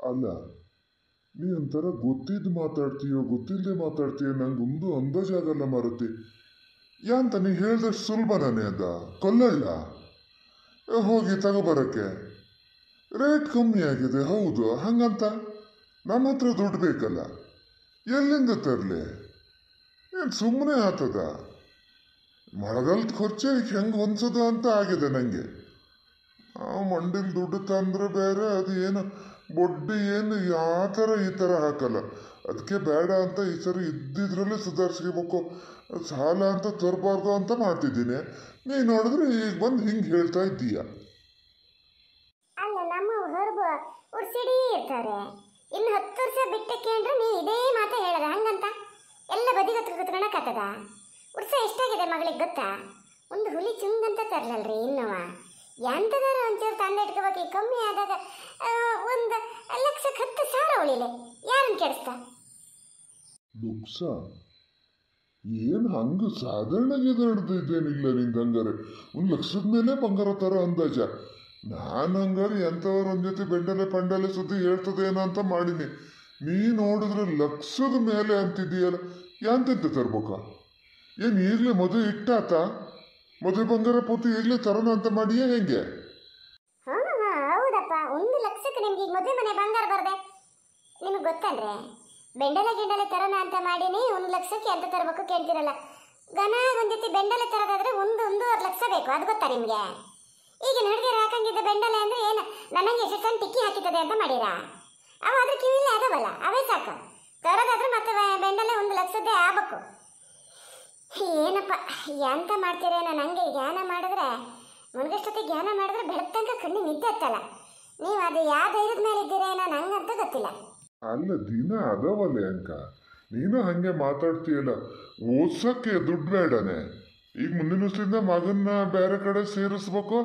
ಅಲ್ಲ ನೀ ಒಂಥರ ಗೊತ್ತಿದ್ದು ಮಾತಾಡ್ತೀಯೋ ಗೊತ್ತಿಲ್ಲದೆ ಮಾತಾಡ್ತೀಯೋ ನಂಗೊಂದು ಅಂದಾಜಾಗಲ್ಲ ಮಾರುತಿ. ಯಾಂತ ನೀ ಹೇಳ್ದಷ್ಟು ಸುಲಭನೇ ಅದ? ಕೊಲ್ಲಳ್ಳ ಏ, ಹೋಗಿ ತಗೋಬರಕ್ಕೆ ರೇಟ್ ಕಮ್ಮಿ ಆಗಿದೆ ಹೌದು ಹಂಗಂತ? ನಮ್ಮ ಹತ್ರ ದುಡ್ಡು ಬೇಕಲ್ಲ. ಎಲ್ಲಿಂದ ತರಲಿ? ಏನು ಸುಮ್ಮನೆ ಆತದ? ಮಳೆಗಾಲದ ಖರ್ಚೆ ಹೆಂಗೆ ಹೊಂದ್ಸೋದು ಅಂತ ಆಗಿದೆ ನನಗೆ ಮಂಡಿಲ್ ದುಡ್ಡು ತಂದ್ರೆ ಬೇರೆ ಅದು ಏನು? ಬೊಡ್ಡಿ ಏನು ಯಾವ ಥರ ಈ ಥರ ಹಾಕಲ್ಲ. ಅದಕ್ಕೆ ಬೇಡ ಅಂತ ಈ ಸರಿ ಇದ್ದಿದ್ರಲ್ಲೇ ಸುಧಾರಿಸ್ಕೋಬೇಕು ಸಾಲ ಅಂತ ತರಬಾರ್ದು ಅಂತ ಮಾಡ್ತಿದ್ದೀನಿ. ನೀ ನೋಡಿದ್ರೆ ಈಗ ಬಂದು ಹಿಂಗೆ ಹೇಳ್ತಾ ಇದ್ದೀಯ. ಅಲ್ಲ, ನಮ್ಮ ಹೊರಬು ಉಡ್ಸಿಡಿ ಇರ್ತಾರೆ. ಇನ್ನು ಹತ್ತು ವರ್ಷ ಬಿಟ್ಟು ಅಂದ್ರೆ ನೀ ಇದೇ ಮಾತು ಹೇಳದ, ಹಂಗಂತ? ಎಲ್ಲ ಬದಿಗೊತ್ತು ಕುತ್ಕೊಳಕತ್ತದ ಉರ್ಸ ಎಷ್ಟಾಗಿದೆ ಮಗಳಿಗೆ ಗೊತ್ತಾ? ಒಂದು ಹುಲಿ ಚುಂಗಂತ ತರಲಲ್ರಿ ಇನ್ನುವ. ಎಂತದಾರ ಒಂಚೂರು ತಂದೆ ಇಟ್ಕೋಬೇಕು ಕಮ್ಮಿ ಆದಾಗ ಒಂದು ಲಕ್ಷಕ್ಕೆ ಹತ್ತು ಸಾವಿರ ಉಳಿಲೆ. ಯಾರನ್ನು ಕೆಡಿಸ್ತಾ? ಲುಕ್ಸ, ಏನು ಹಂಗೆ ಸಾಧಾರಣ ನಡೆದಿದ್ದೇನಿಲ್ಲ ನಿಂಗೆ ಹಂಗಾರೆ? ಒಂದು ಲಕ್ಷದ ಮೇಲೆ ಬಂಗಾರ ಥರ ಅಂದಾಜ. ನಾನು ಹಂಗಾರೆ ಎಂಥವ್ರ ಒಂದು ಜೊತೆ ಬೆಂಡಲೆ ಪಂಡಲೆ ಸುದ್ದಿ ಹೇಳ್ತದೇನೋ ಅಂತ ಮಾಡೀನಿ. ನೀ ನೋಡಿದ್ರೆ ಲಕ್ಷದ ಮೇಲೆ ಅಂತಿದ್ದೀಯಲ್ಲ, ಎಂತೆಂತ ತರ್ಬೇಕಾ? ಏನು ಈಗಲೇ ಮದುವೆ ಇಟ್ಟಾತ? ಮದುವೆ ಬಂಗಾರ ಪೂರ್ತಿ ಈಗಲೇ ತರೋಣ ಅಂತ ಮಾಡಿಯೇ ಹೆಂಗೆ? ಹಾ ಹೌದಪ್ಪ. ಒಂದು ಲಕ್ಷಕ್ಕೆ ನಿಮ್ಗೆ ಈಗ ಮದುವೆ ಮನೆ ಬಂಗಾರ ಬರ್ದೆ. ನಿಮಗೆ ಗೊತ್ತಂದ್ರೆ ಬೆಂಡಲೆ ಗಿಂಡಲೆ ತರೋಣ ಅಂತ ಮಾಡೀನಿ, ಒಂದು ಲಕ್ಷಕ್ಕೆ ಅಂತ ತರಬೇಕು ಕೇಳ್ತಿರಲ್ಲ. ಘನ ಒಂದಿತಿ ಬೆಂಡಲೆ ತರೋದಾದ್ರೆ ಒಂದು, ಒಂದೂವರೆ ಲಕ್ಷ ಬೇಕು. ಅದು ಗೊತ್ತಾ ನಿಮಗೆ? ಈಗ ಹುಡುಗಿಯರು ಹಾಕಂಗಿದ್ದ ಬೆಂಡಲೆ ಅಂದ್ರೆ ಏನು? ನನಗೆ ಎಷ್ಟು ಸಣ್ಣ ಟಿಕ್ಕಿ ಹಾಕಿತ್ತದೆ ಅಂತ ಮಾಡಿರಾ? ಅವ ಅದ್ರ ಕಿವಿಲೇ ಅದವಲ್ಲ. ಅವೇ ಸಾಕು. ತರೋದಾದ್ರೆ ಮತ್ತೆ ಬೆಂಡಲೆ ಒಂದು ಲಕ್ಷದ್ದೇ ಆಗ್ಬೇಕು. ಏನಪ್ಪ, ಎಂತ ಮಾಡ್ತೀರೇನೋ ನನಗೆ ಧ್ಯಾನ ಮಾಡಿದ್ರೆ ಮುನ್ಗಷ್ಟೊತ್ತಿಗೆ ಧ್ಯಾನ ಮಾಡಿದ್ರೆ ಬೆಳತಂಕ ಕಣ್ಣು ನಿದ್ದೆ ಹತ್ತಲ್ಲ. ನೀವು ಅದು ಯಾವ ಧೈರ್ಯದ ಮೇಲೆ ಇದ್ದೀರೇನೋ ನಂಗಂತೂ ಗೊತ್ತಿಲ್ಲ. ಅಲ್ಲ, ದಿನ ಅದವಲ್ಲೇ ಅಂಕ. ನೀನು ಹಂಗೆ ಮಾತಾಡ್ತೀಯಲ್ಲ, ಓದ್ಸೋಕ್ಕೆ ದುಡ್ಡು ಬೇಡನೆ. ಈಗ ಮುಂದಿನ ವರ್ಷದಿಂದ ಮಗನ್ನ ಬೇರೆ ಕಡೆ ಸೇರಿಸ್ಬೇಕು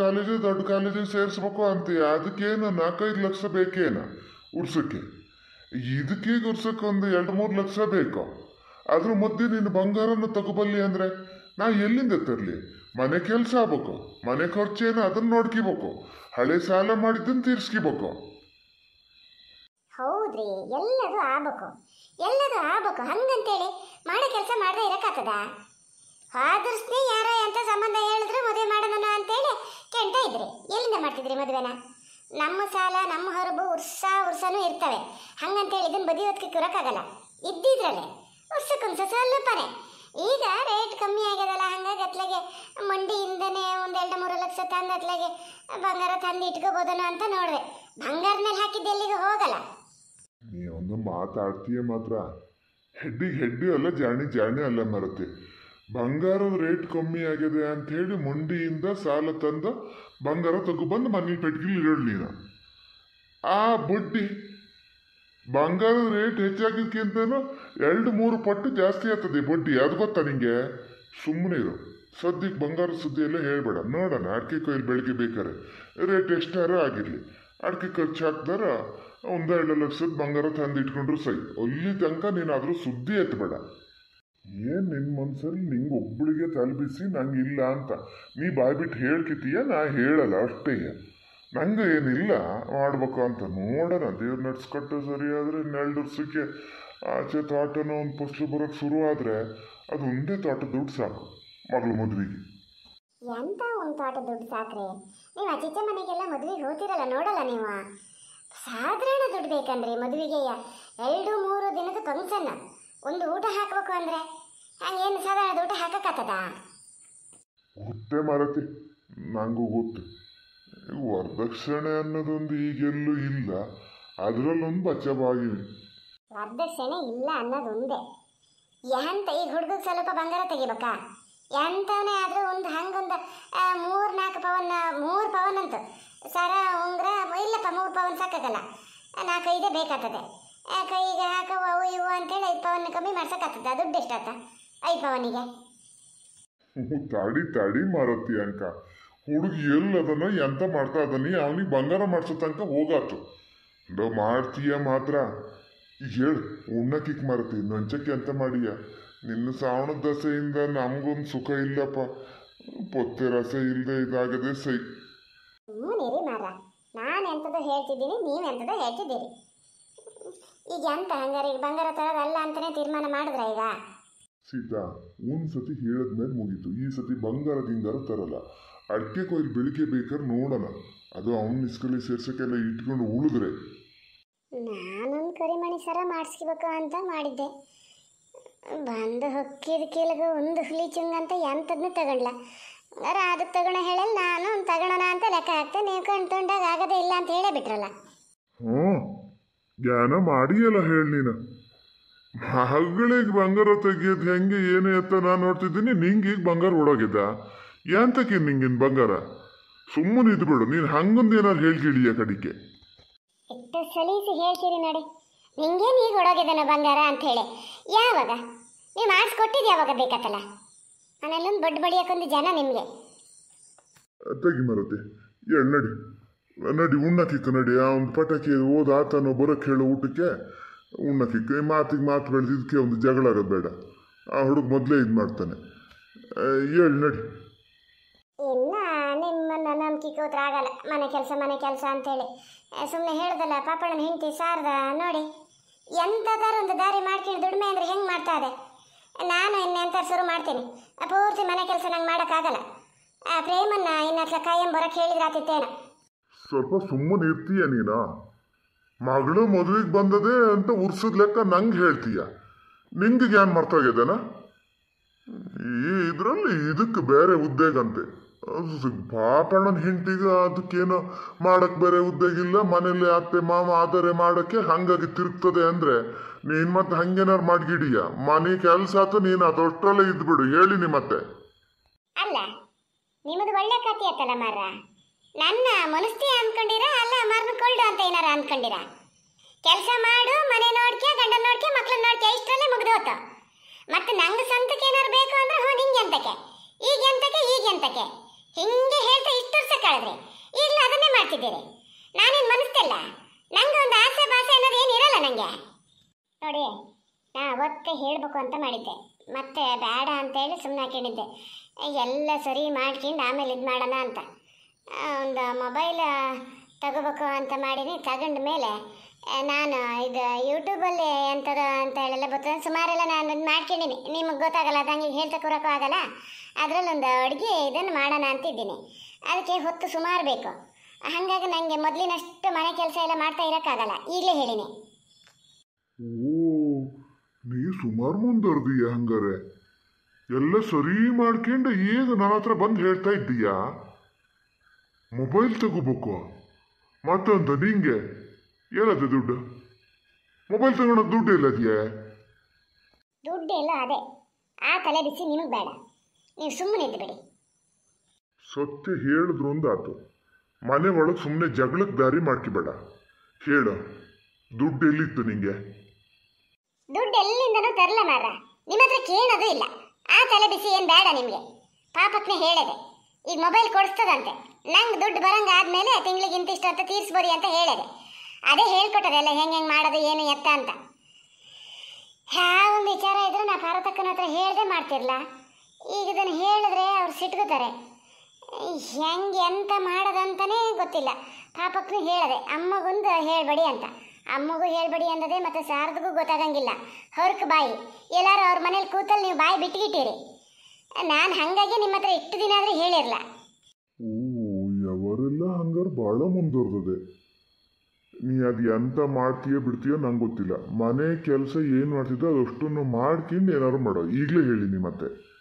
ಕಾಲೇಜು, ದೊಡ್ಡ ಕಾಲೇಜಿಗೆ ಸೇರಿಸ್ಬೇಕು ಅಂತೀಯ. ಅದಕ್ಕೇನು ನಾಲ್ಕೈದು ಲಕ್ಷ ಬೇಕೇನು ಉಡ್ಸಕ್ಕೆ ಇದಕ್ಕೀಗ ಉಡ್ಸಕ್ಕೆ ಒಂದು ಎರಡು ಮೂರು ಲಕ್ಷ ಬೇಕು. ಅದ್ರ ಮಧ್ಯೆ ನೀನು ಬಂಗಾರನ ತಗೋಬಲ್ಲಿ ಅಂದರೆ ನಾ ಎಲ್ಲಿಂದ ತರಲಿ? ಮನೆ ಕೆಲಸ ಆಗ್ಬೇಕು, ಮನೆ ಖರ್ಚೇನು ಅದನ್ನ ನೋಡ್ಕಿಬೇಕು, ಹಳೆ ಸಾಲ ಮಾಡಿದ್ದನ್ನು ತೀರ್ಸ್ಕಿಬೇಕು. ಹೌದ್ರಿ, ಎಲ್ಲದು ಆಗ್ಬೇಕು. ಎಲ್ಲದು ಆಗ್ಬೇಕು. ಹಂಗಂತೇಳಿ ಮಾಡೋ ಕೆಲಸ ಮಾಡದೆ ಇರಕ್ಕಾಗ್ತದ? ಆದರ್ಸ್ನೇ ಯಾರ ಎಂತ ಸಂಬಂಧ ಹೇಳಿದ್ರು ಮದುವೆ ಮಾಡೋಣ ಅಂತೇಳಿ ಕೆಂಟ ಇದ್ರಿ. ಎಲ್ಲಿಂದ ಮಾಡ್ತಿದ್ರಿ ಮದುವೆನ? ನಮ್ಮ ಸಾಲ, ನಮ್ಮ ಹೊರಬು, ಉರ್ಸ, ಉರ್ಸನೂ ಇರ್ತವೆ. ಹಂಗಂತೇಳಿ ಇದನ್ನ ಬದಿ ಹೊತ್ತಿಗೆ ಕುರಕ್ಕಾಗಲ್ಲ ಇದ್ದಿದ್ರಲ್ಲೇ. ಉರ್ಸಕ್ಕೊಂದ್ಸ ಸ್ವಲ್ಪನೇ ಈಗ ರೇಟ್ ಕಮ್ಮಿ ಆಗ್ಯದಲ್ಲ, ಹಂಗಾಗಿ ಅತ್ಲಾಗೆ ಮಂಡಿಯಿಂದನೇ ಒಂದು ಎರಡು ಮೂರು ಲಕ್ಷ ತಂದು ಅತ್ಲಾಗೆ ಬಂಗಾರ ತಂದು ಇಟ್ಕೋಬೋದನೋ ಅಂತ ನೋಡ್ದೆ. ಬಂಗಾರ ಮೇಲೆ ಹಾಕಿದ್ದು ಎಲ್ಲಿಗೂ ಹೋಗಲ್ಲ. ನೀ ಒಂದು ಮಾತಾಡ್ತೀಯ ಮಾತ್ರ. ಹೆಡ್ಡಿಗೆ ಹೆಡ್ಡಿ ಅಲ್ಲ, ಜಾಣಿ ಜಾಣಿ ಅಲ್ಲ ಮರತಿ. ಬಂಗಾರದ ರೇಟ್ ಕಮ್ಮಿ ಆಗಿದೆ ಅಂತ ಹೇಳಿ ಮುಂಡಿಯಿಂದ ಸಾಲ ತಂದು ಬಂಗಾರ ತಗೊಬಂದು ಮನೆ ಪೆಟ್ಗಿಲಿ ಇಡೋಳು ಆ ಬಡ್ಡಿ ಬಂಗಾರದ ರೇಟ್ ಹೆಚ್ಚಾಗಿದ್ಕಿಂತನೂ ಎರಡು ಮೂರು ಪಟ್ಟು ಜಾಸ್ತಿ ಆಗ್ತದೆ ಬಡ್ಡಿ. ಅದು ಗೊತ್ತಾ ನಿಂಗೆ? ಸುಮ್ಮನೆ ಇರು. ಸದ್ಯಕ್ಕೆ ಬಂಗಾರ ಸುದ್ದಿ ಎಲ್ಲ ಹೇಳಬೇಡ. ನೋಡೋಣ, ಅಡಿಕೆ ಕೊಯ್ಲು ಬೆಳಗ್ಗೆ ಬೇಕಾರೆ ರೇಟ್ ಎಷ್ಟಾರ ಆಗಿರಲಿ. ಅಡಿಕೆ ಖರ್ಚು ಹಾಕ್ದಾರ ಒಂದೆರಡು ಲಕ್ಷದ ಬಂಗಾರ ತಂದು ಇಟ್ಕೊಂಡ್ರು ಸೈ ಅಲ್ಲಿ ತನಕ ನೀನಾದರೂ ಸುದ್ದಿ ಎತ್ತಬೇಡ ಏನು ನಿನ್ನ ಮನಸ್ಸಲ್ಲಿ ನಿಂಗೆ ಒಬ್ಬಳಿಗೆ ತಲುಪಿಸಿ ನಂಗೆ ಇಲ್ಲ ಅಂತ. ನೀ ಬಾಯ್ಬಿಟ್ಟು ಹೇಳ್ಕಿತೀಯ ನಾ ಹೇಳಲ್ಲ ಅಷ್ಟೇ. ನಂಗೆ ಏನಿಲ್ಲ ಮಾಡ್ಬೇಕು ಅಂತ ನೋಡೋಣ. ದೇವ್ರು ನಡ್ಸ್ಕೊಟ್ಟು ಸರಿ ಆದರೆ ಇನ್ನೆರಡು ವರ್ಷಕ್ಕೆ ಆಚೆ ತೋಟನೋ ಒಂದು ಫಸ್ಲು ಬರೋಕ್ಕೆ ಶುರು ಆದರೆ ಅದು ಒಂದೇ ತೋಟ ದುಡ್ಡು ಸಾಕು ಮಗಳು ಮದುವೆಗೆ. ಎಂತ ಒಂದು ತೋಟ ದುಡ್ಡು ಸಾಕ್ರೆ? ನೀವು ಅಚಿಚ್ಚ ಮನೆಗೆಲ್ಲ ಮದುವೆಗೆ ಹೋಗ್ತಿರಲ್ಲ ನೋಡಲ್ಲ ನೀವು? ಸಾಧಾರಣ ದುಡ್ಡು ಬೇಕಂದ್ರೆ ಮದುವೆಗೆ ಎರಡು ಮೂರು ದಿನದ ಫಂಕ್ಷನ್. ಒಂದು ಊಟ ಹಾಕಬೇಕು ಅಂದ್ರೆ? ಹಂಗೇನು ಸಾಧಾರಣ ಊಟ ಹಾಕಕ್ಕಾಗ್ತದ? ಗೊತ್ತೇ ಮಾರತಿ ನಂಗೂ ಗೊತ್ತು. ವರದಕ್ಷಿಣೆ ಅನ್ನೋದೊಂದು ಈಗೆಲ್ಲೂ ಇಲ್ಲ. ಅದರಲ್ಲೊಂದು ಬಚ್ಚಬಾಗಿವಿ ವರದಕ್ಷಿಣೆ ಇಲ್ಲ ಅನ್ನೋದೊಂದೇ ಎಂತ ಈಗ ಹುಡುಗಗೆ ಸ್ವಲ್ಪ ಬಂಗಾರ ತೆಗಿಬೇಕಾ? ಎಂತವನೇ ಆದರೂ ಒಂದು ಹಂಗೊಂದು ಮೂರು ನಾಲ್ಕು ಪವನ್ ಮೂರು ಪವನ್ ಅಂತ. ಸರ ಉಂಗ್ರ ಇಲ್ಲಪ್ಪ ಮೂರು ಪವನ್ ಸಾಕಾಗಲ್ಲ. ನಾಲ್ಕೈದೇ ಬೇಕಾಗ್ತದೆ. ಕೈಗೆ ಹಾಕೋ ಅವು ಇವು ಅಂತೇಳಿ ಐದು ಪವನ್ ಕಮ್ಮಿ ಮಾಡ್ಸೋಕ್ಕಾಗ್ತದೆ. ದುಡ್ಡು ಎಷ್ಟಾತ ಐದು ಪವನಿಗೆ. ತಾಡಿ ತಾಡಿ ಮಾರುತ್ತಿ ಅಂಕ. ಹುಡುಗಿ ಎಲ್ಲದನ್ನ ಎಂತ ಮಾಡ್ತಾ ಅದನ್ನ ಅವನಿಗೆ ಬಂಗಾರ ಮಾಡಿಸೋ ತನಕ ಹೋಗಾತು. ಅಂದ್ರೆ ಮಾಡ್ತೀಯ ಮಾತ್ರ? ಈಗ ಹೇಳು ಉಣ್ಣಕ್ಕಿಕ್ ಮಾರತಿ ನಂಚಕ್ಕೆ ಎಂತ ಮಾಡಿಯ? ನಿನ್ನ ಸಾವಣ ದಸೆಯಿಂದ ನಮಗೊಂದು ಸುಖ ಇಲ್ಲಪ್ಪ. ಪೊತ್ತೆ ರಸ ಇಲ್ಲದೆ ಇದಾಗದೆ ಸೈ. ನಾನು ಹೇಳ್ತಿದ್ದೀನಿ ಎಂಥದ್ದು ಹೇಳ್ತಿದ್ದೀರಿ. ಈಗ ಎಂತ, ಹಂಗಾರೆ ಈಗ ಬಂಗಾರ ತರೋದಲ್ಲ ಅಂತಲೇ ತೀರ್ಮಾನ ಮಾಡಿದ್ರ ಈಗ? ಸೀತಾ ಒಂದು ಸತಿ ಹೇಳಿದ್ಮೇಲೆ ಮುಗೀತು. ಈ ಸತಿ ಬಂಗಾರದಿಂಗಾರ ತರಲ್ಲ. ಅಡಿಕೆ ಕೊಯ್ಲು ಬೆಳಿಗ್ಗೆ ಬೇಕಾದ್ರೆ ನೋಡೋಣ. ಅದು ಅವನ ಇಸ್ಕಲಿ ಸೇರ್ಸಕ್ಕೆಲ್ಲ ಇಟ್ಕೊಂಡು ಉಳಿದ್ರೆ. ನಾನೊಂದು ಕರಿಮಣಿ ಸರ ಮಾಡಿಸ್ಕೋಬೇಕು ಅಂತ ಮಾಡಿದ್ದೆ. ಬಂದು ಹೊಕ್ಕಿದ ಕೀಲಿಗೆ ಒಂದು ಹುಲಿ ಚುಂಗ್ ಅಂತ ಎಂಥದ್ನು ತಗೊಂಡ್ಲ ಹಂಗಾರೆ ಅದಕ್ಕೆ ತಗೊಳ್ಳೋ ಹೇಳಲ್ಲ ನಾನು ಒಂದು ತಗೊಳ್ಳೋಣ ಅಂತ ಲೆಕ್ಕ ಹಾಕ್ತೆ ನೀವು ಕಣ್ತೊಂಡಾಗ ಆಗದೇ ಇಲ್ಲ ಅಂತ ಹೇಳೇ ಬಿಟ್ರಲ್ಲ. ಹ್ಞೂ ಜ್ಞಾನ ಮಾಡಿಯಲ್ಲ ಹೇಳಿ ನೀನು. ಮಗಳಿಗೆ ಬಂಗಾರ ತೆಗಿಯೋದು ಹೆಂಗೆ ಏನು ಎತ್ತ ನಾನು ನೋಡ್ತಿದ್ದೀನಿ ನಿಂಗೆ ಈಗ ಬಂಗಾರ ಹೊಡೋಗಿದ್ದ ಯಾಂತಕ್ಕೆ ನಿಂಗಿನ ಬಂಗಾರ? ಸುಮ್ಮನೆ ಇದ್ಬಿಡು ನೀನು ಹಂಗೊಂದು ಏನಾರು ಹೇಳ್ಕಿಡಿಯ ಕಡಿಕೆ? ಎಷ್ಟು ಸಲೀಸಿ ಹೇಳ್ತೀರಿ ನೋಡಿ. ನಿಂಗೇನು ಈಗ ಹೊಡೋಗಿದ್ದಾನ ಬಂಗಾರ ಅಂತ ಹೇಳಿ ಯಾವಾಗ? ನೀವು ಮಾಡಿಸ್ಕೊಟ್ಟಿದ್ದು ಯಾವಾಗ ಬೇಕತ್ತಲ್ಲ? ನಾನೆಲ್ಲೊಂದು ಬಡ್ ಬಡಿಯೋಕ್ಕೊಂದು ಜನ ನಿಮಗೆ. ತೆಗಿ ಮರತಿ ಎಳ್ ನಡಿ. ನಡಿ ಉಣ್ಣತಿತ್ತು ನಡಿ. ಆ ಒಂದು ಪಟಾಕಿ ಓದ್ ಆತನೋ ಬರೋಕ್ಕೆ ಹೇಳು ಊಟಕ್ಕೆ ಉಣ್ಣಕ್ಕಿಕ್ಕ ಕೈ ಮಾತಿಗೆ ಮಾತು ಬೆಳೆದಿದ್ದಕ್ಕೆ ಒಂದು ಜಗಳ ಆಗೋದು ಬೇಡ. ಆ ಹುಡುಗ ಮೊದಲೇ ಇದು ಮಾಡ್ತಾನೆ. ಹೇಳಿ ನಡಿ. ಇಲ್ಲ ನಿಮ್ಮನ್ನು ನಂಬಿಕೆ ಹೋದ್ರೆ ಆಗಲ್ಲ. ಮನೆ ಕೆಲಸ ಮನೆ ಕೆಲಸ ಅಂತೇಳಿ. ಸುಮ್ಮನೆ ಹೇಳ್ದಲ್ಲ ಪಾಪಳನ ಹೆಂಡತಿ ಸಾರದ ನೋಡಿ. ಎಂಥದಾರು ಒಂದು ದಾರಿ ಮಾಡ್ಕೊಂಡು ದುಡಿಮೆ ಅಂದರೆ ಹೆಂಗೆ ಮಾಡ್ತಾ ಇದೆ? ನಾನು ಎಂಥ ಶುರು ಮಾಡ್ತೀನಿ. ಪೂರ್ತಿ ಮನೆ ಕೆಲಸ ನಂಗೆ ಮಾಡೋಕ್ಕಾಗಲ್ಲ. ಆ ಪ್ರೇಮನ್ನ ಇನ್ನತ್ಲ ಕಾಯಂ ಬರೋಕ್ಕೆ ಹೇಳಿದ್ರೆ ಆತಿತ್ತೇನ ಸ್ವಲ್ಪ ಸುಮ್ಮನೆ ಇರ್ತೀಯ ನೀನು? ಮಗಳು ಮದುವೆಗೆ ಬಂದದೆ ಅಂತ ಉರ್ಸದ್ ಲೆಕ್ಕ ನಂಗೆ ಹೇಳ್ತೀಯ? ನಿಂಗೆ ಜ್ಞಾನ ಮರ್ತೋಗ್ಯದನ? ಈ ಇದರಲ್ಲಿ ಇದಕ್ಕೆ ಬೇರೆ ಉದ್ದೇಗಂತೆ. ಪಾಪಣ್ಣನ ಹೆಂಡತಿಗೆ ಅದಕ್ಕೇನೋ ಮಾಡಕ್ ಬೇರೆ ಉದ್ದೇಗ ಇಲ್ಲ. ಮನೇಲಿ ಅತ್ತೆ ಮಾಮ ಆದರೆ ಮಾಡೋಕ್ಕೆ ಹಂಗಾಗಿ ತಿರುಗ್ತದೆ ಅಂದ್ರೆ ನೀನ್ ಮತ್ತೆ ಹಂಗೇನಾರು ಮಾಡ್ಗಿಡಿಯ? ಮನೆ ಕೆಲಸ ಆತು ನೀನು ಅದೊಷ್ಟರಲ್ಲೇ ಇದ್ಬಿಡು. ಹೇಳಿ ನಿಮ್ಮತ್ತೆ. ಮತ್ತೆ ಅಲ್ಲ ನಿಮ್ಮದು ಒಳ್ಳೆ ಕಥೆ ನನ್ನ ಮನಸ್ತಿ ಅನ್ಕೊಂಡಿರ ಅಲ್ಲ ಮರ್ನ್ಕೊಳ್ಡು ಅಂತ ಏನಾರ ಅನ್ಕೊಂಡಿರ ಕೆಲಸ ಮಾಡು, ಮನೆ ನೋಡ್ಕೆ, ಗಂಡನ ನೋಡ್ಕೆ ಮಕ್ಳನ್ನ ನೋಡ್ಕೆ, ಇಷ್ಟರಲ್ಲೇ ಮುಗ್ದೋತು ಮತ್ತೆ ನಂಗೆ ಸಂತಕ್ಕೆ ಏನಾರು ಬೇಕು ಅಂದ್ರೆ ಹೋ ಹಿಂಗೆ ಎಂತಕ್ಕೆ? ಈಗ ಎಂತಕ್ಕೆ ಈಗ ಎಂತಕ್ಕೆ? ಹಿಂಗೆ ಹೇಳ್ತಾ ಇಷ್ಟು ವರ್ಷ ಕಳೆದ್ರಿ. ಅದನ್ನೇ ಮಾಡ್ತಿದ್ದೀರಿ. ನಾನೇನು ಮನಸ್ತಿಲ್ಲ ನಂಗೆ ಒಂದು ಆಸೆ ಭಾಷೆ ಅನ್ನೋದು ಏನು ಇರಲ್ಲ ನನಗೆ ನೋಡಿ, ನಾ ಅವತ್ತೇ ಹೇಳಬೇಕು ಅಂತ ಮಾಡಿದ್ದೆ. ಮತ್ತೆ ಬೇಡ ಅಂತೇಳಿ ಸುಮ್ಮನೆ ಹಾಕೊಂಡಿದ್ದೆ. ಎಲ್ಲ ಸರಿ ಮಾಡ್ಕೊಂಡು ಆಮೇಲೆ ಇದು ಮಾಡೋಣ ಅಂತ. ಒಂದು ಮೊಬೈಲ್ ತಗೋಬೇಕು ಅಂತ ಮಾಡೀನಿ, ತಗೊಂಡ ಮೇಲೆ ನಾನು ಇದು ಯೂಟ್ಯೂಬಲ್ಲಿ ಎಂಥದ್ದು ಅಂತ ಹೇಳಲ್ಲ ಬರ್ತದೆ ಸುಮಾರೆಲ್ಲ ನಾನು ಮಾಡ್ಕೊಂಡಿನಿ. ನಿಮಗೆ ಗೊತ್ತಾಗಲ್ಲ ಅದಂಗೆ ಹೇಳ್ತಾ ಕೊಡೋಕ್ಕೂ ಆಗಲ್ಲ. ಅದರಲ್ಲೊಂದು ಅಡುಗೆ ಇದನ್ನು ಮಾಡೋಣ ಅಂತಿದ್ದೀನಿ. ಅದಕ್ಕೆ ಹೊತ್ತು ಸುಮಾರು ಬೇಕು. ಹಾಗಾಗಿ ನನಗೆ ಮೊದಲಿನಷ್ಟು ಮನೆ ಕೆಲಸ ಎಲ್ಲ ಮಾಡ್ತಾ ಇರೋಕ್ಕಾಗಲ್ಲ. ಈಗಲೇ ಹೇಳಿನಿ. ಓ, ನೀ ಸುಮಾರು ಮುಂದುವರೆದೀಯ ಹಂಗಾರೆ? ಎಲ್ಲ ಸರಿ ಮಾಡ್ಕೊಂಡು ಈಗ ನನ್ನ ಹತ್ರ ಬಂದು ಹೇಳ್ತಾ ಇದ್ದೀಯಾ? ಮೊಬೈಲ್ ತಗೋಬೇಕು? ಮತ್ತೊಂದು ನಿಂಗೆ? ಏನದು ದುಡ್ಡು? ಮೊಬೈಲ್ ತಗೊಳಕ್ ದುಡ್ಡು ಇಲ್ಲದ್ಯೆ ದುಡ್ಡೆಲ್ಲ ಅದೇ. ಆ ತಲೆ ಬಿಸಿ ನಿಮಗೆ ಬೇಡ. ನೀವು ಸುಮ್ಮನೆ ಇದ್ದುಬಿಡಿ ಸತ್ಯ ಹೇಳಿದ್ರು ಒಂದಾತು. ಮನೆ ಒಳಗೆ ಸುಮ್ಮನೆ ಜಗಳಕ್ಕೆ ದಾರಿ ಮಾಡ್ಕಿಬೇಡ. ಹೇಳು ದುಡ್ಡು ಎಲ್ಲಿತ್ತು ನಿಂಗೆ? ದುಡ್ಡು ಎಲ್ಲಿಂದನೂ ತರಲ ಮಾರ ನಿಮ್ಮ ಹತ್ರ ಕೇಳೋದು ಇಲ್ಲ. ಆ ತಲೆ ಬಿಸಿ ಏನು ಬೇಡ ನಿಮಗೆ. ಪಾಪಕ್ಕೆ ಹೇಳಿದೆ. ಈಗ ಮೊಬೈಲ್ ಕೊಡಿಸ್ತದಂತೆ ನಂಗೆ ದುಡ್ಡು ಬರಂಗ ಆದಮೇಲೆ ತಿಂಗಳಿಗೆ ಇಂತಿಷ್ಟು ಅಂತ ತೀರಿಸ್ಬೋದಿ ಅಂತ ಹೇಳಿದೆ. ಅದೇ ಹೇಳ್ಕೊಟ್ಟದೆ ಎಲ್ಲ ಹೆಂಗೆ ಹೆಂಗೆ ಮಾಡೋದು, ಏನು ಎತ್ತ ಅಂತ. ಯಾವ ಒಂದು ವಿಚಾರ ಇದ್ರೂ ನಾ ಪಾರತಕ್ಕನ ಹತ್ರ ಹೇಳ್ದೆ ಮಾಡ್ತಿರಲ್ಲ ಈಗ ಇದನ್ನು ಹೇಳಿದ್ರೆ ಅವ್ರು ಸಿಟ್ಕೋತಾರೆ ಹೆಂಗೆ ಎಂತ ಮಾಡೋದಂತನೇ ಗೊತ್ತಿಲ್ಲ. ಪಾಪಕ್ಕೂ ಹೇಳಿದೆ, ಅಮ್ಮಗೊಂದು ಹೇಳಬೇಡಿ ಅಂತ. ಅಮ್ಮಗೂ ಹೇಳಬೇಡಿ ಅಂದದೆ ಮತ್ತು ಸಾರದಗೂ ಗೊತ್ತಾಗಂಗಿಲ್ಲ. ಹೊರಕು ಬಾಯಿ. ಎಲ್ಲರೂ ಅವ್ರ ಮನೇಲಿ ಕೂತಲ್ಲಿ ನೀವು ಬಾಯಿ ಬಿಟ್ಟುಗಿಟ್ಟಿರಿ ನಾನು ಹಾಗಾಗಿ ನಿಮ್ಮ ಹತ್ರ ಇಷ್ಟು ದಿನ ಆದರೂ ಹೇಳಿರಲ್ಲ ಮುಂದುವರೆದಿದೆ ಮುಂದುವರ್ದದೆ ನೀ ಅದು ಎಂತ ಮಾಡ್ತೀಯೋ ಬಿಡ್ತೀಯೋ ನಂಗೆ ಗೊತ್ತಿಲ್ಲ. ಮನೆ ಕೆಲಸ ಏನು ಮಾಡ್ತಿದ್ದೋ ಅದಷ್ಟನ್ನು ಮಾಡ್ಕೊಂಡು ಏನಾದ್ರು ಮಾಡೋ. ಈಗಲೇ ಹೇಳಿ ನೀ ಮತ್ತೆ